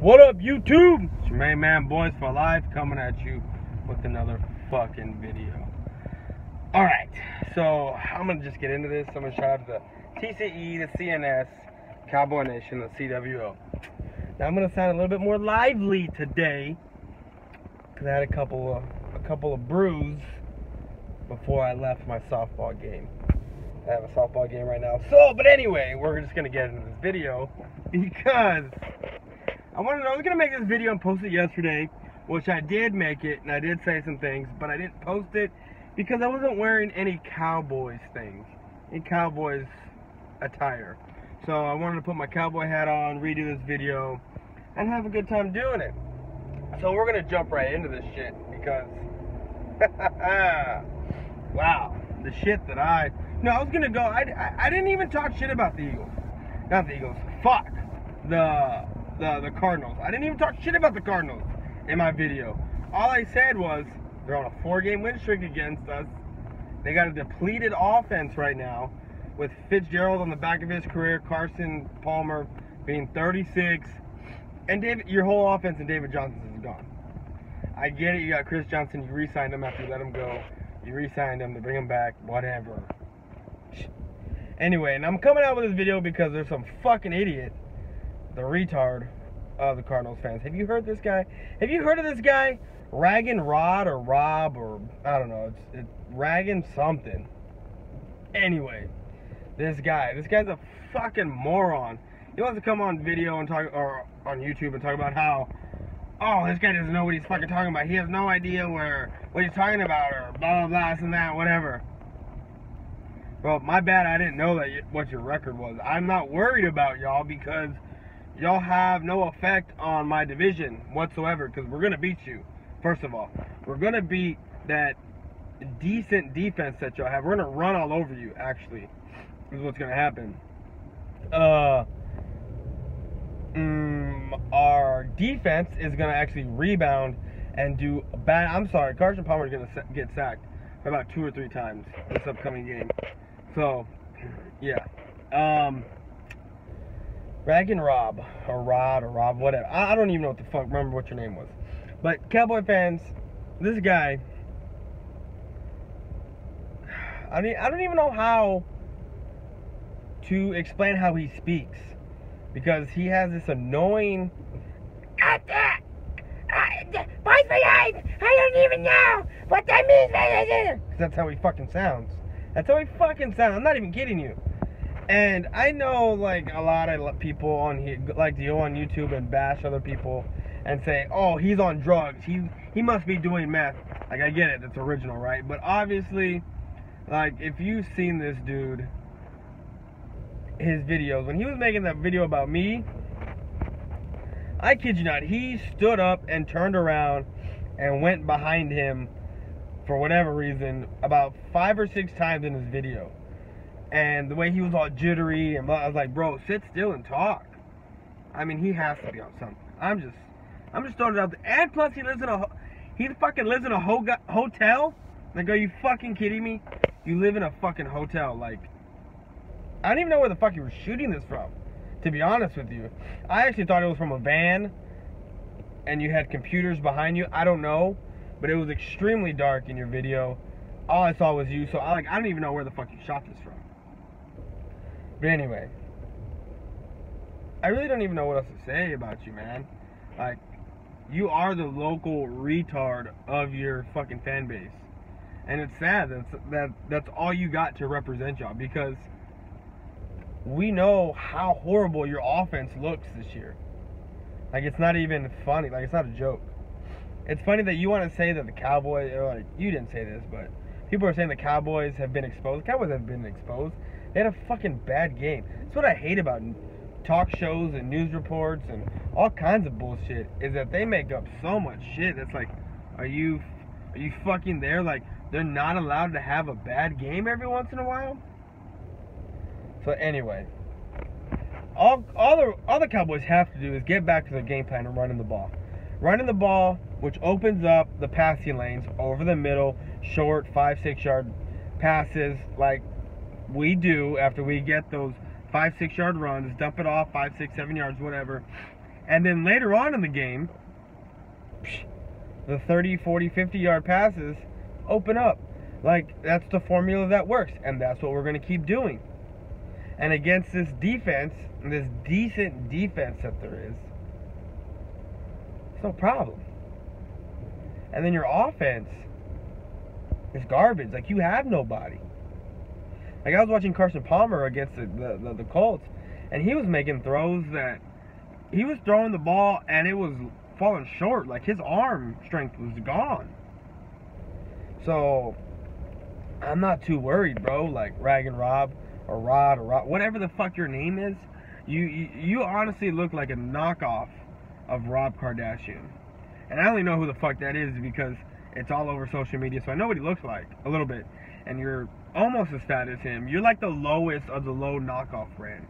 What up, YouTube? It's your main man, Boys for Life, coming at you with another fucking video. Alright, so I'm gonna just get into this. I'm gonna shout out the TCE, the CNS, Cowboy Nation, the CWO. Now I'm gonna sound a little bit more lively today because I had a couple of a couple of brews before I left my softball game. I have a softball game right now. So, but anyway, we're just gonna get into this video because I wanted I was gonna make this video and post it yesterday, which I did make it and I did say some things, but I didn't post it because I wasn't wearing any Cowboys things, any Cowboys attire. So I wanted to put my cowboy hat on, redo this video, and have a good time doing it. So we're gonna jump right into this shit because, wow, the shit that I, no, I was gonna go. I, I, I didn't even talk shit about the Eagles, not the Eagles. Fuck the the the Cardinals. I didn't even talk shit about the Cardinals in my video. All I said was they're on a four-game win streak against us. They got a depleted offense right now with Fitzgerald on the back of his career, Carson Palmer being 36, and David, your whole offense and David Johnson is gone. I get it. You got Chris Johnson. You re-signed him after you let him go. You re-signed him to bring him back. Whatever. Anyway, and I'm coming out with this video because there's some fucking idiot, the retard of the Cardinals fans. Have you heard this guy? Have you heard of this guy? Raggin Rod or Rob or I don't know. It's, it's Raggin something. Anyway, this guy, this guy's a fucking moron. He wants to come on video and talk or on YouTube and talk about how oh, this guy doesn't know what he's fucking talking about. He has no idea where what he's talking about, or blah blah blah, and that, whatever. Well, my bad. I didn't know that what your record was. I'm not worried about y'all because y'all have no effect on my division whatsoever. Because we're gonna beat you. First of all, we're gonna beat that decent defense that y'all have. We're gonna run all over you. Actually, is what's gonna happen. Uh. Mm, our defense is going to actually rebound and do bad. I'm sorry, Carson Palmer is going to get sacked about two or three times this upcoming game. So, yeah. Um, Rag and Rob, or Rod, or Rob, whatever. I, don't even know what the fuck, remember what your name was. But, Cowboy fans, this guy, I mean, I don't even know how to explain how he speaks because he has this annoying. I don't even know what that means. Because that's how he fucking sounds. That's how he fucking sounds. I'm not even kidding you. And I know, like, a lot of people on here like to go on YouTube and bash other people and say, oh, he's on drugs. He, he must be doing meth. Like, I get it. That's original, right? But obviously, like, if you've seen this dude his videos. When he was making that video about me, I kid you not, he stood up and turned around and went behind him for whatever reason about five or six times in his video. And the way he was all jittery and blah, I was like, bro, sit still and talk. I mean, he has to be on something. I'm just, I'm just throwing it out there. And plus, he lives in a, he fucking lives in a ho- hotel. Like, are you fucking kidding me? You live in a fucking hotel, like. I don't even know where the fuck you were shooting this from, to be honest with you. I actually thought it was from a van and you had computers behind you. I don't know, but it was extremely dark in your video. All I saw was you, so I like I don't even know where the fuck you shot this from. But anyway, I really don't even know what else to say about you, man. Like, you are the local retard of your fucking fan base, and it's sad that that that's all you got to represent y'all because we know how horrible your offense looks this year. Like it's not even funny. Like it's not a joke. It's funny that you want to say that the Cowboys, or like you didn't say this, but people are saying the Cowboys have been exposed. Cowboys have been exposed. They had a fucking bad game. That's what I hate about talk shows and news reports and all kinds of bullshit. Is that they make up so much shit. That's like, are you, are you fucking there? Like they're not allowed to have a bad game every once in a while. So anyway, all all the all the Cowboys have to do is get back to their game plan of running the ball. Running the ball, which opens up the passing lanes over the middle, short five six yard passes like we do after we get those five six yard runs, dump it off five six seven yards whatever, And then later on in the game, the 30, 40, 50 yard passes open up. Like, that's the formula that works. And that's what we're going to keep doing. And against this defense, this decent defense that there is, it's no problem. And then your offense is garbage. Like, you have nobody. Like, I was watching Carson Palmer against the, the, the, Colts, and he was making throws that he was throwing the ball and it was falling short. Like, his arm strength was gone. So, I'm not too worried, bro. Like, Rag and Rob or Rod or whatever the fuck your name is, you, you, you honestly look like a knockoff of Rob Kardashian. And I only know who the fuck that is because it's all over social media, so I know what he looks like a little bit. And you're almost as fat as him. You're like the lowest of the low knockoff brand.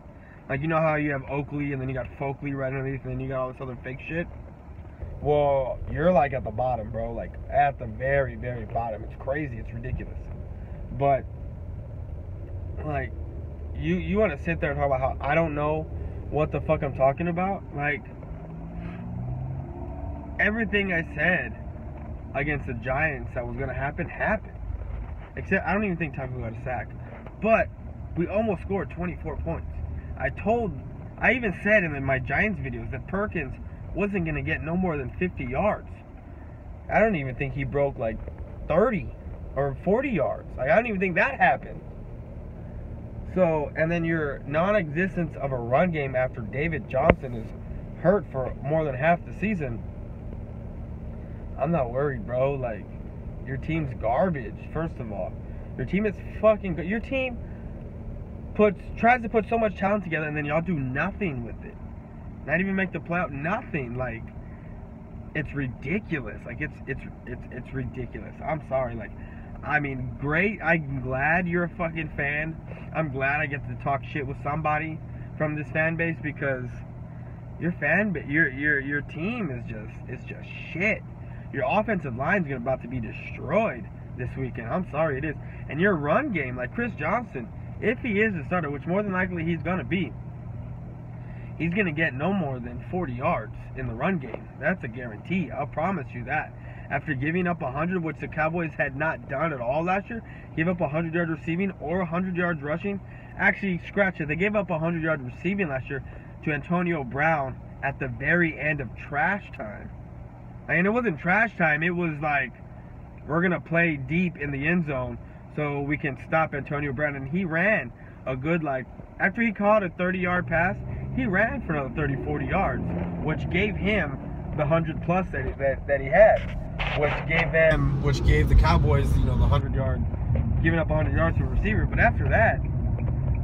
Like you know how you have Oakley and then you got Folkley right underneath, and then you got all this other fake shit. Well, you're like at the bottom, bro. Like at the very, very bottom. It's crazy. It's ridiculous. But like, you you want to sit there and talk about how I don't know what the fuck I'm talking about? Like everything I said against the Giants that was gonna happen happened. Except I don't even think Taco got a sack. But we almost scored 24 points. I told, I even said in my Giants videos that Perkins wasn't gonna get no more than 50 yards. I don't even think he broke like 30 or 40 yards. Like I don't even think that happened. So, and then your non-existence of a run game after David Johnson is hurt for more than half the season. I'm not worried, bro. Like your team's garbage. First of all, your team is fucking good. Your team puts tries to put so much talent together, and then y'all do nothing with it. Not even make the playoff. Nothing. Like it's ridiculous. Like it's it's it's it's ridiculous. I'm sorry. Like I mean, great. I'm glad you're a fucking fan. I'm glad I get to talk shit with somebody from this fan base because your fan, your your your team is just it's just shit. Your offensive line's gonna about to be destroyed this weekend. I'm sorry, it is. And your run game, like Chris Johnson, if he is a starter, which more than likely he's gonna be, he's gonna get no more than 40 yards in the run game. That's a guarantee. I'll promise you that after giving up 100, which the Cowboys had not done at all last year, give up 100 yards receiving or 100 yards rushing. Actually, scratch it. They gave up 100 yards receiving last year to Antonio Brown at the very end of trash time. Mean, it wasn't trash time. It was like we're gonna play deep in the end zone so we can stop Antonio Brown. And he ran a good like after he caught a 30-yard pass, he ran for another 30, 40 yards, which gave him the 100 plus that he, that, that he had which gave them, which gave the Cowboys, you know, the 100 yard, giving up 100 yards to a receiver. But after that,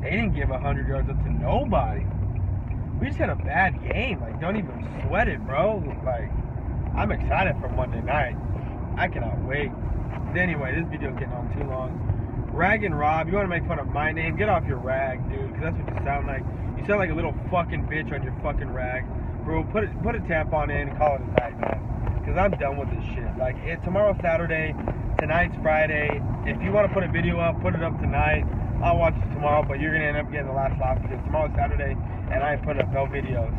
they didn't give 100 yards up to nobody. We just had a bad game. Like, don't even sweat it, bro. Like, I'm excited for Monday night. I cannot wait. Anyway, this video's getting on too long. Rag and Rob, you want to make fun of my name? Get off your rag, dude, because that's what you sound like. You sound like a little fucking bitch on your fucking rag. Bro, put it, put a tampon in and call it a night, man because I'm done with this shit. Like, it, tomorrow's Saturday, tonight's Friday. If you want to put a video up, put it up tonight. I'll watch it tomorrow, but you're gonna end up getting the last laugh because tomorrow's Saturday and I put up no videos.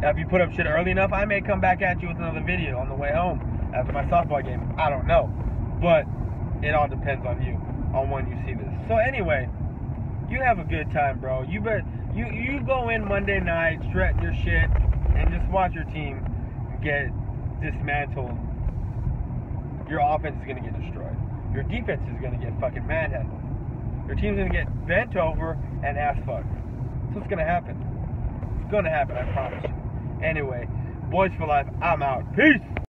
Now, if you put up shit early enough, I may come back at you with another video on the way home after my softball game. I don't know, but it all depends on you on when you see this. So anyway, you have a good time, bro. You bet you you go in Monday night, strut your shit, and just watch your team get dismantled, your offense is going to get destroyed. Your defense is going to get fucking manhandled. Your team's to get bent over and ass fucked. That's what's going to happen. It's going to happen, I promise you. Anyway, boys for life, I'm out. Peace!